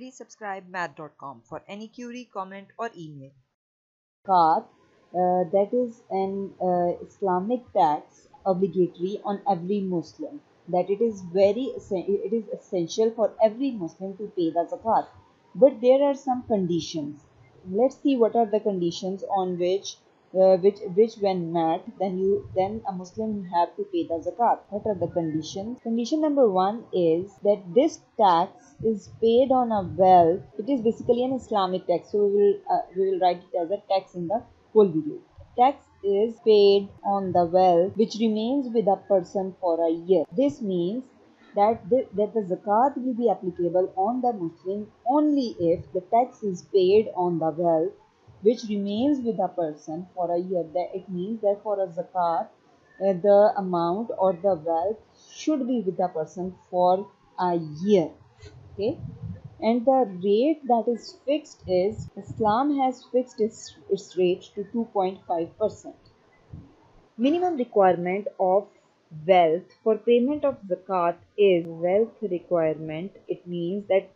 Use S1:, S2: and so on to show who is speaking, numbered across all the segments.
S1: Please subscribe math.com for any query, comment or email.
S2: Zakat, uh, that is an uh, Islamic tax obligatory on every Muslim. That it is very it is essential for every Muslim to pay the zakat. But there are some conditions. Let's see what are the conditions on which uh, which which when met then you then a muslim have to pay the zakat. What are the conditions? Condition number one is that this tax is paid on a wealth. It is basically an islamic tax. So we will uh, we will write it as a tax in the whole video. Tax is paid on the wealth which remains with a person for a year. This means that the, that the zakat will be applicable on the muslim only if the tax is paid on the wealth which remains with a person for a year. That it means that for a zakat, uh, the amount or the wealth should be with the person for a year. Okay, and the rate that is fixed is Islam has fixed its, its rate to 2.5 percent. Minimum requirement of wealth for payment of zakat is wealth requirement. It means that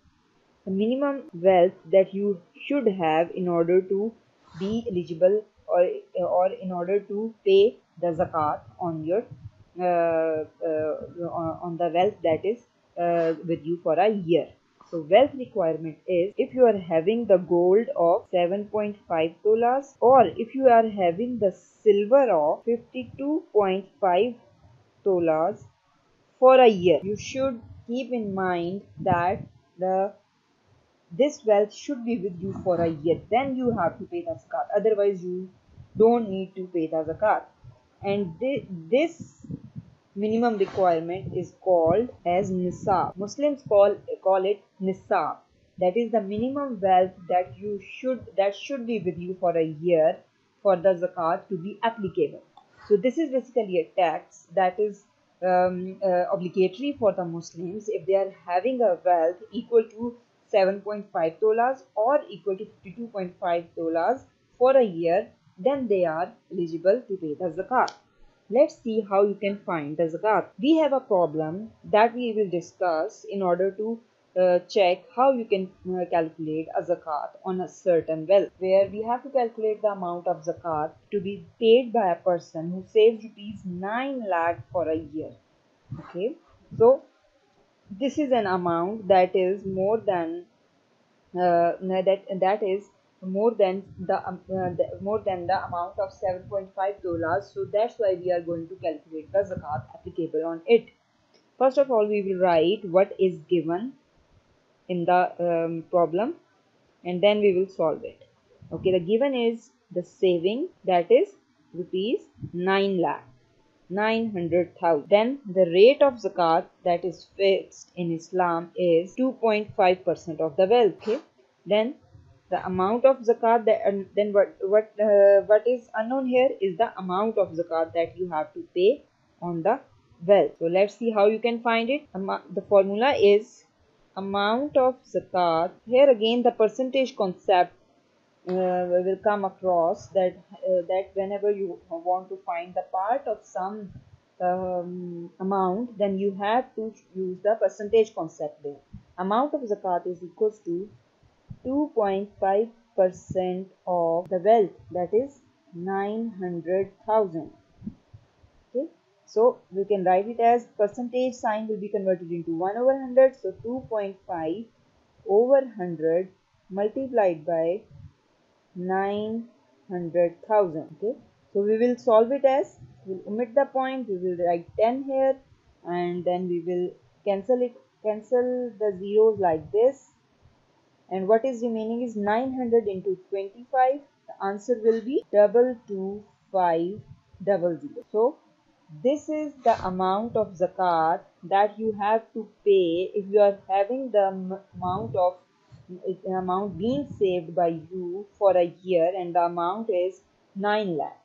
S2: the minimum wealth that you should have in order to be eligible or, or in order to pay the zakat on your uh, uh, on the wealth that is uh, with you for a year. So wealth requirement is if you are having the gold of 7.5 tolas or if you are having the silver of 52.5 tolas for a year. You should keep in mind that the this wealth should be with you for a year. Then you have to pay the zakat. Otherwise you don't need to pay the zakat. And th this minimum requirement is called as nisab. Muslims call call it nisab. That is the minimum wealth that you should that should be with you for a year for the zakat to be applicable. So this is basically a tax that is um, uh, obligatory for the muslims if they are having a wealth equal to 7.5 tolas or equal to 52.5 tolas for a year then they are eligible to pay the zakat let's see how you can find the zakat we have a problem that we will discuss in order to uh, check how you can uh, calculate a zakat on a certain wealth where we have to calculate the amount of zakat to be paid by a person who saves rupees 9 lakh for a year. Okay? So this is an amount that is more than uh, that that is more than the, um, uh, the, more than the amount of 7.5 tolas. So that's why we are going to calculate the zakat applicable on it. First of all we will write what is given in the um, problem and then we will solve it. Okay the given is the saving that is rupees 9 lakh 900,000. Then the rate of zakat that is fixed in Islam is 2.5% of the wealth. Okay. Then the amount of zakat that and then what what uh, what is unknown here is the amount of zakat that you have to pay on the wealth. So let's see how you can find it. the formula is amount of zakat. Here again the percentage concept uh, will come across that uh, that whenever you want to find the part of some um, amount then you have to use the percentage concept there. Amount of zakat is equals to 2.5 percent of the wealth that is 900,000 okay? So we can write it as percentage sign will be converted into 1 over 100 so 2.5 over 100 multiplied by 900,000 okay? So we will solve it as we'll omit the point we will write 10 here and then we will cancel it cancel the zeros like this. And what is remaining is 900 into 25 the answer will be double two five double zero. So this is the amount of zakat that you have to pay if you are having the amount of amount being saved by you for a year and the amount is 9 lakh.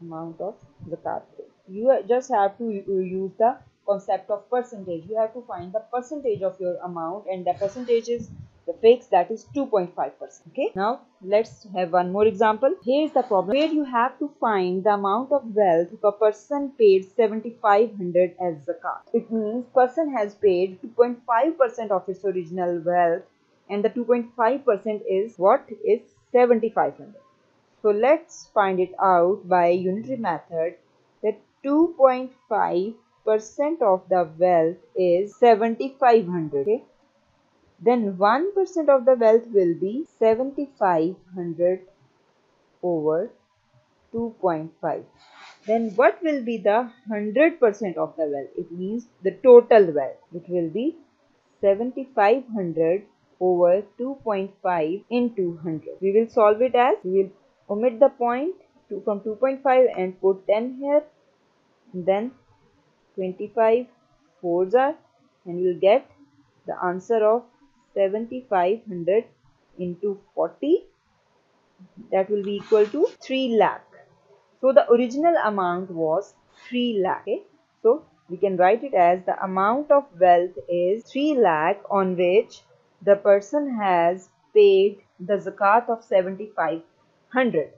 S2: Amount of zakat. You just have to use the concept of percentage. You have to find the percentage of your amount and the percentage is the fix that is 2.5 percent. Okay? Now let's have one more example. Here is the problem. Where you have to find the amount of wealth a person paid 7500 as zakat. It means person has paid 2.5 percent of its original wealth and the 2.5% is what is 7500 so let's find it out by unitary method that 2.5 percent of the wealth is 7500 okay? Then 1% of the wealth will be 7500 over 2.5 then what will be the 100% of the wealth? It means the total wealth it will be 7500 over 2.5 into 100 we will solve it as we will omit the point to, from 2.5 and put 10 here. Then 25 fours are and you will get the answer of 7500 into 40 that will be equal to 3 lakh. So the original amount was 3 lakh okay? so we can write it as the amount of wealth is 3 lakh on which the person has paid the zakat of 7500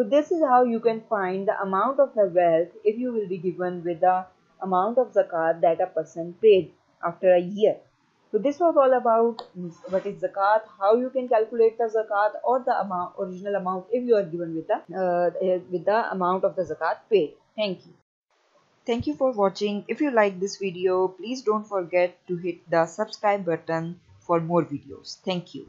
S2: so this is how you can find the amount of the wealth if you will be given with the amount of zakat that a person paid after a year. So this was all about what is zakat, how you can calculate the zakat or the amount, original amount if you are given with the uh, with the amount of the zakat paid. Thank you.
S1: Thank you for watching. If you like this video, please don't forget to hit the subscribe button for more videos. Thank you.